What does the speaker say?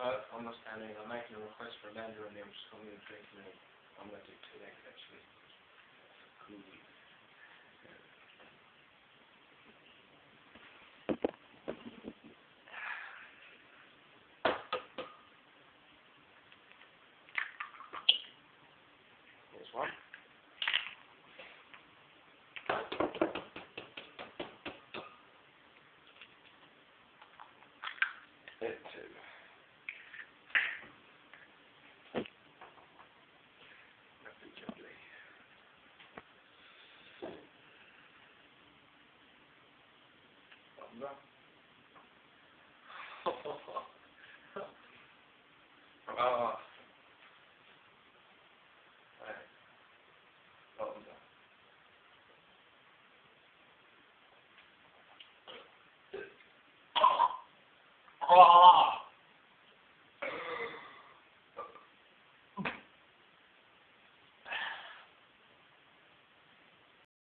Uh, I'm not standing. I'm making a request for Amanda and I'm just coming and drinking it. I'm going to do actually. Cool. Here's one. 啊！哎，好好好。